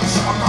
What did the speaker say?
i'm not